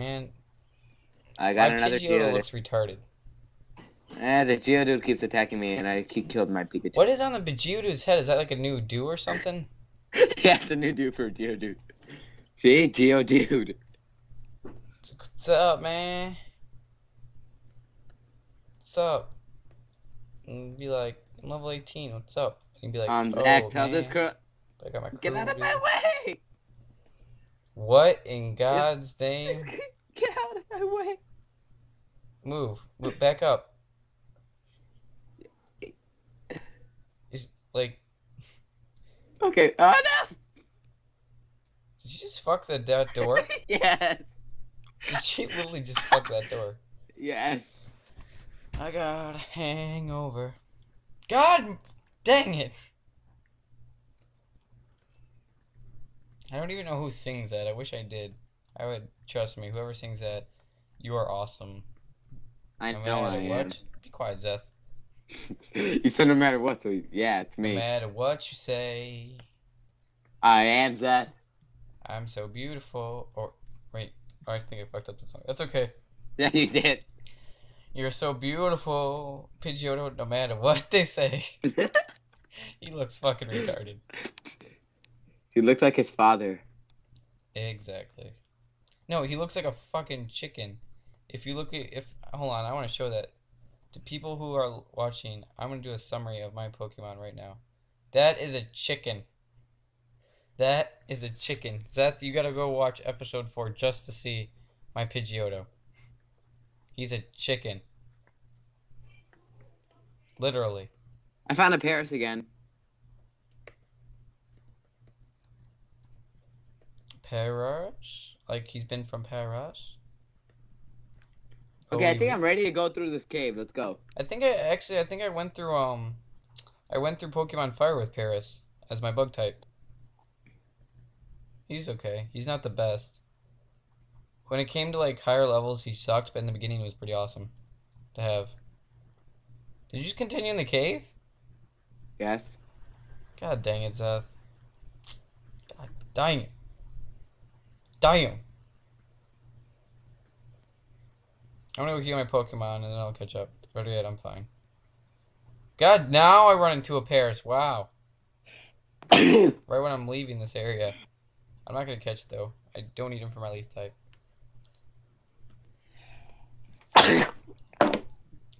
And I got another Geodude. looks retarded. Eh, the Geodude keeps attacking me, and I keep killed my Pikachu. What is on the Pidgeotto's head? Is that like a new do or something? yeah, it's a new dude for Geodude. See, Geodude. What's up, man? What's up? And be like, I'm level 18. What's up? And be like, Um, oh, Zach, tell this man, girl, I got my get out of dude." my way! What in God's name? Get out of my way! Move. Move. Back up. Is like, Okay. Oh no! did you just fuck that that door? yes. Did she literally just fuck that door? Yes. I got a hangover. God dang it! I don't even know who sings that. I wish I did. I would trust me. Whoever sings that, you are awesome. I No know I am. what. Be quiet, Zeth. you said no matter what, so yeah, it's me. No matter what you say, I am Zeth. I'm so beautiful. Or wait, oh, I think I fucked up the song. That's okay. Yeah, you did. You're so beautiful, Pidgeotto. No matter what they say, he looks fucking retarded. He looked like his father. Exactly. No, he looks like a fucking chicken. If you look at if hold on, I want to show that to people who are watching. I'm gonna do a summary of my Pokemon right now. That is a chicken. That is a chicken. Zeth, you gotta go watch episode four just to see my Pidgeotto. He's a chicken. Literally. I found a Paras again. Paras? Like he's been from Paras? Oh, Okay, I think I'm ready to go through this cave. Let's go. I think I actually I think I went through um I went through Pokemon Fire with Paras as my bug type. He's okay. He's not the best. When it came to like higher levels, he sucked, but in the beginning he was pretty awesome to have. Did you just continue in the cave? Yes. God dang it, Zeth. God dang it. Damn. I'm gonna go heal my Pokemon and then I'll catch up. But yet, I'm fine. God, now I run into a Paras. Wow. Right when I'm leaving this area. I'm not gonna catch it though. I don't need him for my leaf type.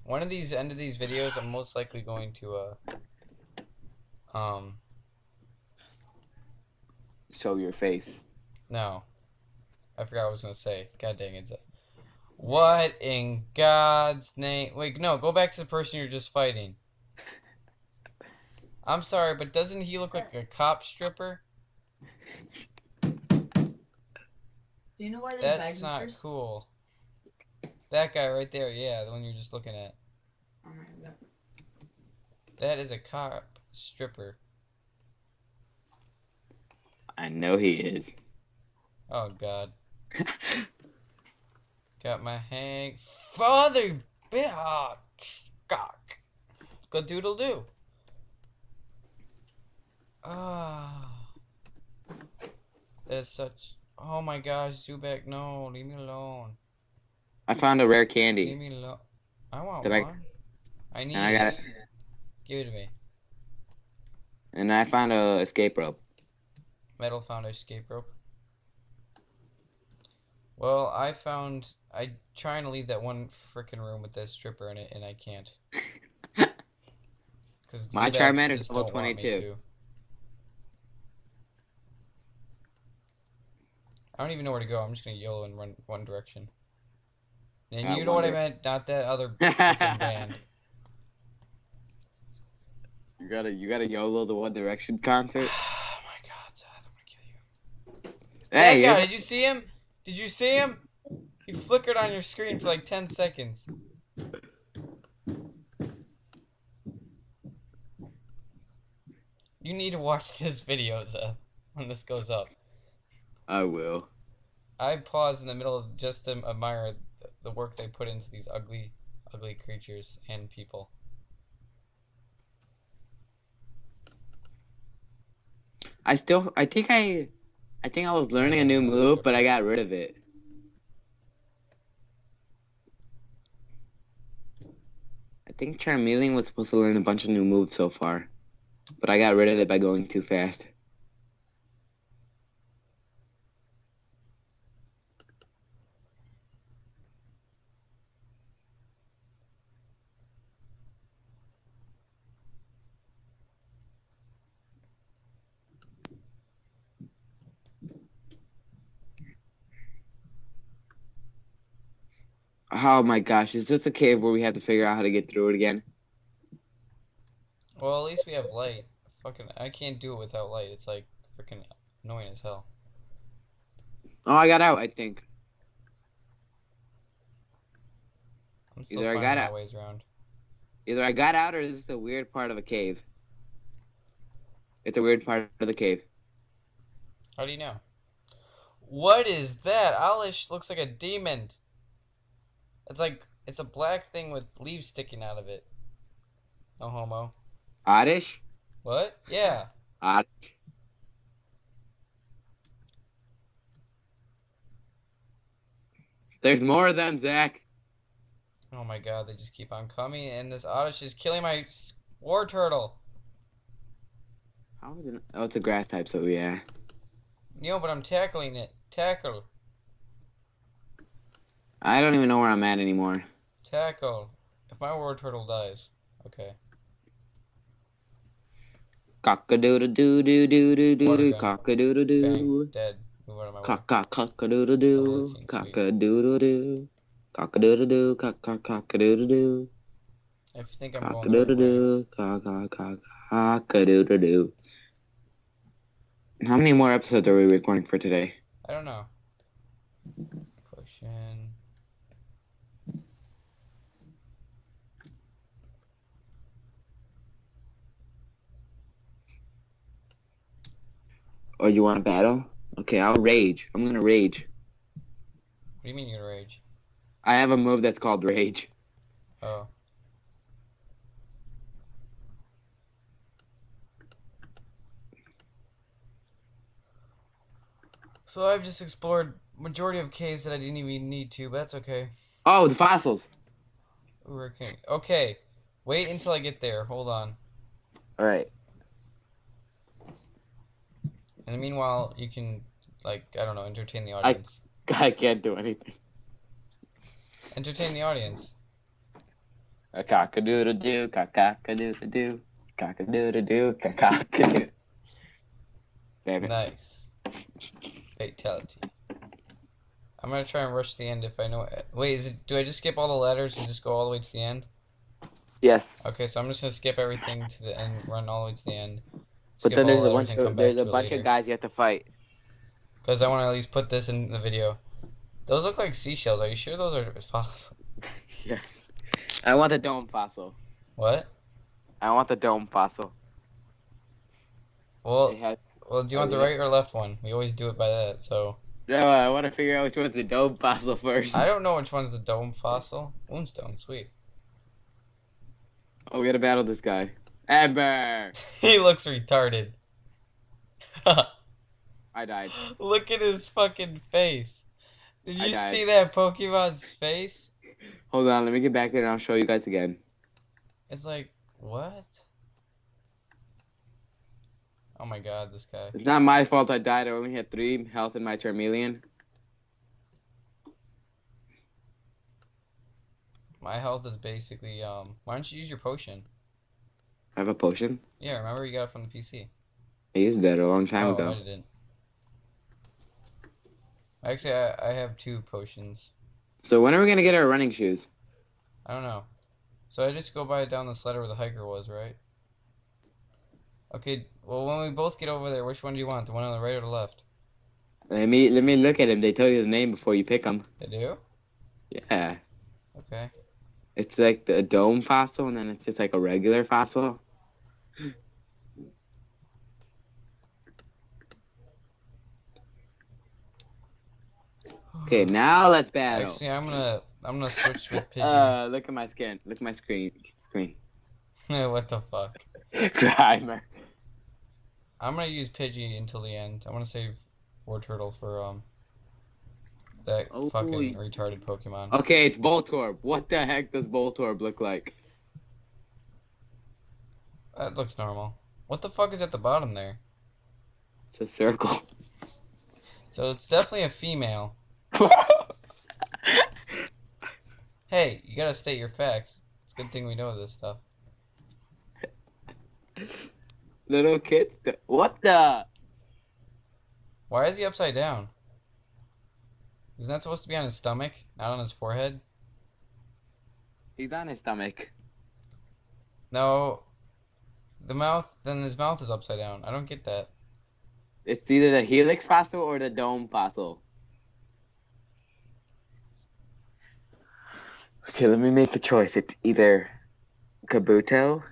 One of these end of these videos, I'm most likely going to uh um Show your face. no. I forgot what I was gonna say. God dang it. Zach. What in God's name? Wait, no, go back to the person you're just fighting. I'm sorry, but doesn't he look like a cop stripper? Do you know why there's That's bags not of cool. That guy right there, yeah, the one you're just looking at. Alright. That is a cop stripper. I know he is. Oh god. Got my hang father bitch cock. Good doodle do. Ah. That's such oh my gosh, Zubek, no, leave me alone. I found a rare candy. Leave me alone. I want Did one. I need I got it. Give it to me. And I found a escape rope. Metal found a escape rope. Well, I found I trying to leave that one freaking room with that stripper in it, and I can't. Because My Charmander is level 22. I don't even know where to go. I'm just gonna YOLO and run one direction. And Uh, you know what I meant, not that other band. You gotta, you gotta YOLO the One Direction concert. Oh my god, Seth, I'm gonna kill you. Hey, you're- did you see him? Did you see him? He flickered on your screen for like 10 seconds. You need to watch this video, Seth, when this goes up. I will. I pause in the middle of just to admire the work they put into these ugly, ugly creatures and people. I still, I think I, I think I was learning a new move, but I got rid of it. I think Charmeleon was supposed to learn a bunch of new moves so far, but I got rid of it by going too fast. Oh my gosh, is this a cave where we have to figure out how to get through it again? Well, at least we have light. Fucking, I can't do it without light. It's like freaking annoying as hell. Oh, I got out, I think. I'm still Either I got out- ways around. Either I got out or this is a weird part of a cave. It's a weird part of the cave. How do you know? What is that? Alish looks like a demon. It's like it's a black thing with leaves sticking out of it. No homo. Oddish? What? Yeah. Oddish. There's more of them, Zach. Oh my god, they just keep on coming, and this Oddish is killing my Wartortle. How is it? Oh, it's a grass type, so yeah. No, but I'm tackling it. Tackle. I don't even know where I'm at anymore. Tackle. If my Wartortle dies. Okay. Cock-a-doodle-doo-doo-doo-doo-doo, Water gun. cock-a-doodle-doo. Bang. Dead. Move out of my way. Cock cock cock a doodle doo, cock a doodle doo, cock a doodle doo, cock cock cock a doodle doo, I think I'm cock going a doodle doo, cock cock cock cock a doodle doo. How many more episodes are we recording for today? I don't know. Push in. Or you want to battle? Okay, I'll rage. I'm gonna rage. What do you mean you're gonna rage? I have a move that's called rage. Oh. So I've just explored majority of caves that I didn't even need to, but that's okay. Oh, the fossils. Ooh, we're. Okay, wait until I get there. Hold on. All right. And meanwhile, you can, like, I don't know, entertain the audience. I can't do anything. Entertain the audience. A cock a doodle doo, cock a doodle doo, cock a doodle doo, cock a doo. Damn it. Nice. Fatality. I'm gonna try and rush the end if I know. Wait, is it? Do I just skip all the letters and just go all the way to the end? Yes. Okay, so I'm just gonna skip everything to the end, run all the way to the end. But then there's a bunch of there's a bunch bunch of guys you have to fight. Because I want to at least put this in the video. Those look like seashells. Are you sure those are fossils? yeah. I want the dome fossil. What? I want the dome fossil. Well, has- well, do you want the right or left one? We always do it by that. So No, I want to figure out which one's the dome fossil first. I don't know which one's the dome fossil. Moonstone, sweet. Oh, we gotta battle this guy. Amber! he looks retarded. I died. Look at his fucking face. Did you see that Pokemon's face? Hold on, let me get back there and I'll show you guys again. It's like, what? Oh my god, this guy. It's not my fault I died. I only had three health in my Charmeleon. My health is basically, um, why don't you use your potion? I have a potion. Yeah, remember you got it from the PC. I used that a long time oh, ago. I didn't. Actually, I, I have two potions. So when are we gonna get our running shoes? I don't know. So I just go by down the ladder where the hiker was, right? Okay, well, when we both get over there, which one do you want? The one on the right or the left? Let me let me look at him. They tell you the name before you pick them. They do? Yeah, Okay. It's like the dome fossil, and then it's just like a regular fossil. Okay, now let's battle. Actually, I'm gonna I'm gonna switch with Pigeon. Uh, look at my skin. Look at my screen. Screen. what the fuck? Grimer. I'm gonna use Pidgey until the end. I'm gonna save Wartortle for um that Oh, fucking holy- retarded Pokemon. Okay, it's Voltorb. What the heck does Voltorb look like? That looks normal. What the fuck is at the bottom there? It's a circle. So it's definitely a female. Hey, you gotta state your facts. It's a good thing we know this stuff. Little kid. What the? Why is he upside down? Isn't that supposed to be on his stomach, not on his forehead? He's on his stomach. No. The mouth, then his mouth is upside down. I don't get that. It's either the helix fossil or the dome fossil. Okay, let me make the choice. It's either Kabuto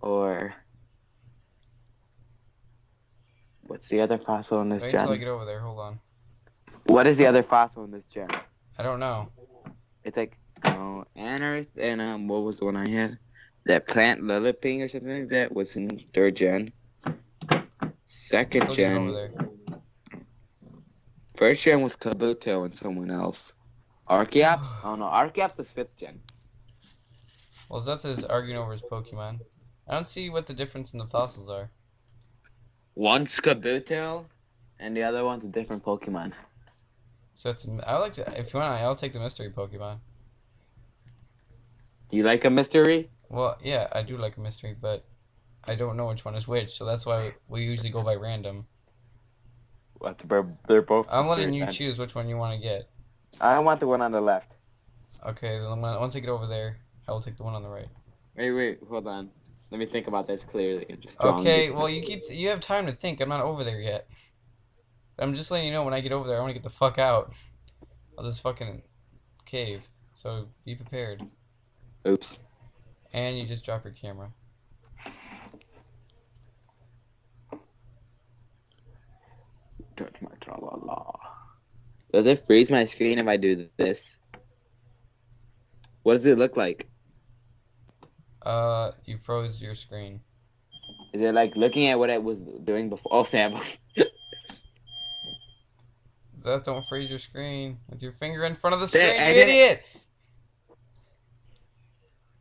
or what's the other fossil in this Wait until I gen? get over there. Hold on. What is the other fossil in this gen? I don't know. It's like oh, Anorith and um, what was the one I had? That plant lilliping or something like that was in third gen. Second Still gen, first gen was Kabuto and someone else. Archeops? oh no, Archeops is fifth gen. Well, Zeth is arguing over his Pokemon. I don't see what the difference in the fossils are. One's Kabuto, and the other one's a different Pokemon. So it's I like to if you want I'll take the mystery Pokemon. Do you like a mystery? Well, yeah, I do like a mystery, but I don't know which one is which, so that's why we usually go by random. What? They're, they're both. I'm letting you choose which one you want to get. I want the one on the left. Okay, then when- once I get over there, I will take the one on the right. Wait, wait, hold on. Let me think about this clearly. just Okay, well you keep you have time to think. I'm not over there yet. I'm just letting you know when I get over there, I want to get the fuck out of this fucking cave. So be prepared. Oops. And you just drop your camera. Touch my tra-la-la. Does it freeze my screen if I do this? What does it look like? Uh, you froze your screen. Is it like looking at what I was doing before? Oh, Sam. That don't freeze your screen with your finger in front of the screen, you idiot!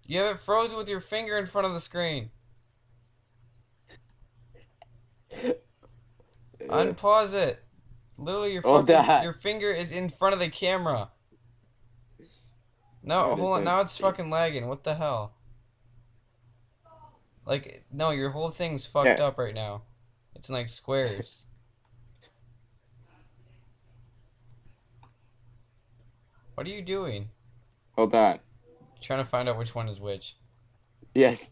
You have it frozen with your finger in front of the screen. Unpause it. Literally, your fucking, your finger is in front of the camera. No, hold on. Now it's fucking lagging. What the hell? Like, no, your whole thing's fucked Yeah. up right now. It's in like squares. What are you doing? Hold on. Trying to find out which one is which. Yes.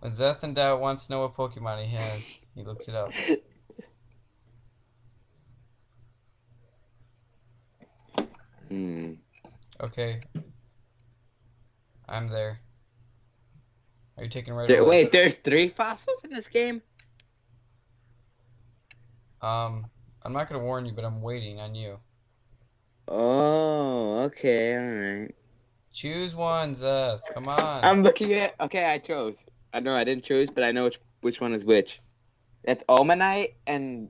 When Zeth in doubt wants to know what Pokemon he has, he looks it up. Hmm. Okay. I'm there. Are you taking right There- away? wait, there's three fossils in this game? Um, I'm not gonna warn you, but I'm waiting on you. Oh, okay, alright. Choose one, Zeth. Come on. I'm looking at. Okay, I chose. I know I didn't choose, but I know which which one is which. That's Omanyte and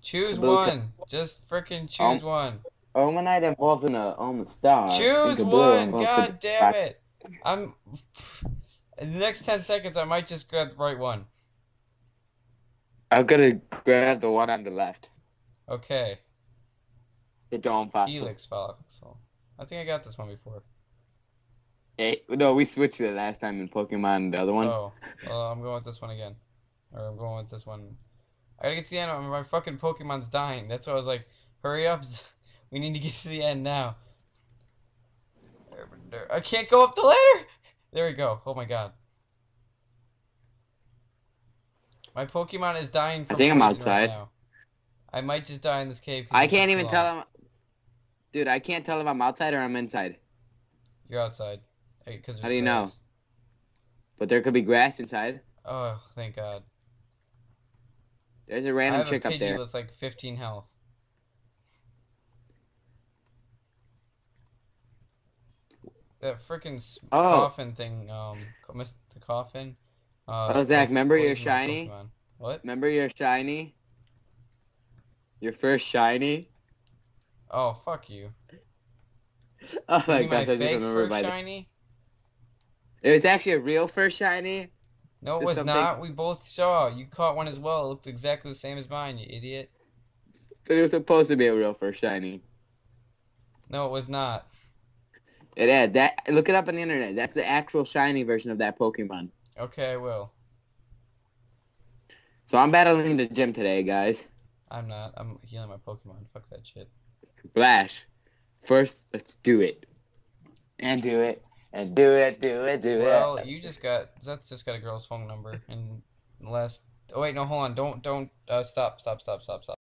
choose one. Just frickin' choose one. Omanyte involved in a Omastar. Choose one. God in- damn it. I'm. In the next ten seconds, I might just grab the right one. I'm gonna grab the one on the left. Okay. The dome fossil. Helix Fossil. I think I got this one before. Hey, no, we switched it last time in Pokemon. The other one. Oh, well, I'm going with this one again. Or I'm going with this one. I gotta get to the end. My fucking Pokemon's dying. That's why I was like, hurry up. We need to get to the end now. I can't go up the ladder. There we go. Oh my god. My Pokemon is dying from think I'm right outside. now. I might just die in this cave. I can't even tell him. Dude, I can't tell if I'm outside or I'm inside. You're outside. 'cause How do you know? But there could be grass inside. Oh, thank God. There's a random a chick up there. with like 15 health. That freaking Oh. coffin thing, um, the coffin. Uh, Oh, Zach, remember your shiny? What? Remember your shiny? Your first shiny? Oh, fuck you. Oh You my mean my gosh, I just fake remember first by the... shiny? It was actually a real first shiny. No, it was something- not. We both saw. You caught one as well. It looked exactly the same as mine, you idiot. But it was supposed to be a real first shiny. No, it was not. It had that. Look it up on the internet. That's the actual shiny version of that Pokemon. Okay, I will. So I'm battling the gym today, guys. I'm not. I'm healing my Pokemon. Fuck that shit. Flash. First, let's do it. And do it. And do it, do it, do Well, it. Well, you just got. That's just got a girl's phone number. And last. Oh wait, no, hold on. Don't don't uh, stop stop stop stop stop.